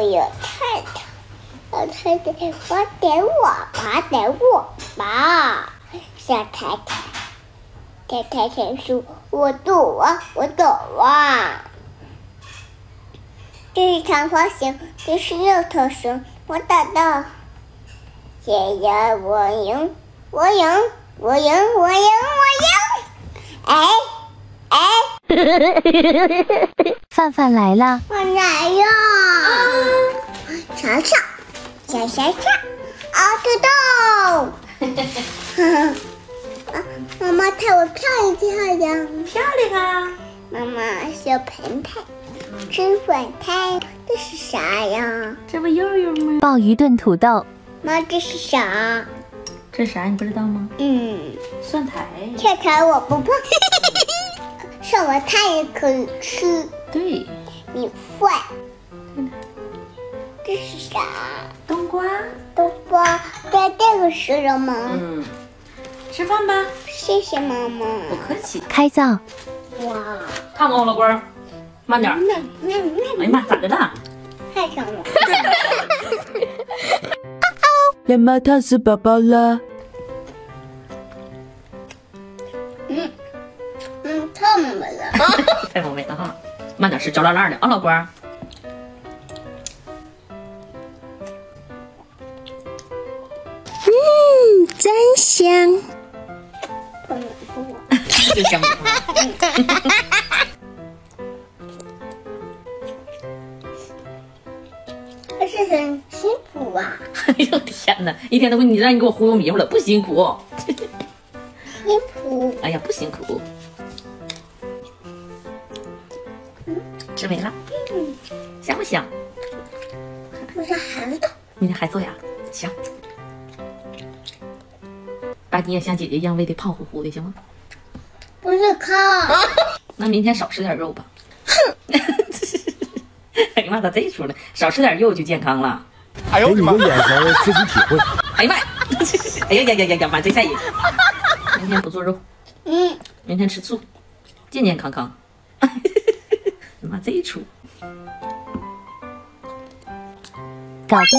有太太，老太太，我给我吧，给我吧，小太太。太太说：“我走啊，我走啊。”这是长方形，这是六头蛇，我打到。爷爷，我赢，我赢，我赢，我赢，我赢！哎哎，范范来了，我来了！尝尝，小小小，啊，土豆！啊，妈妈看我漂亮漂亮，漂亮啊！妈妈，小盆菜，吃粉菜，这是啥呀？这不悠悠吗？鲍鱼炖土豆。妈，这是啥？这啥你不知道吗？嗯，蒜苔。蒜苔我不怕，上完菜也可以吃。对，米饭。这是啥？冬瓜。冬瓜在这个吃了吗？嗯。吃饭吧，谢谢妈妈。不客气。开灶。哇，烫哦，老官，慢点。哎呀妈，咋的了？太 烫了。要妈烫死宝宝了。嗯嗯，太美味了。太美味了哈，慢点吃，焦辣辣的啊，老官。真香。就香。但是很辛苦啊！哎呦天哪，一天都给你让你给我忽悠迷糊了，不辛苦？辛苦。哎呀，不辛苦。吃没了。嗯，香不香？我是孩子。明天还做呀？行。把你也像姐姐一样喂的胖乎乎的，行吗？不是康。那明天少吃点肉吧。哼。哎呀妈，咋这出呢？少吃点肉就健康了。哎呦，你的眼神自己体会。哎呀妈 呀！哎呀呀呀呀呀妈，真吓人。明天不做肉。嗯。明天吃素，健健康康。妈，这一出。搞定。